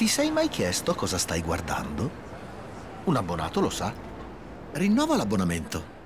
Ti sei mai chiesto cosa stai guardando? Un abbonato lo sa. Rinnova l'abbonamento.